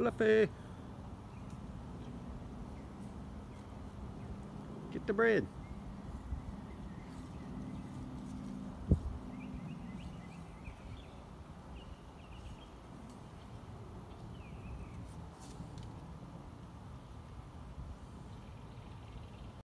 Fluffy. Get the bread.